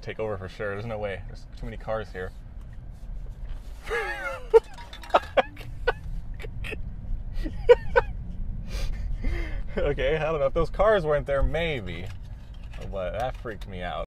take over for sure. There's no way. There's too many cars here. okay, I don't know if those cars weren't there, maybe, but that freaked me out.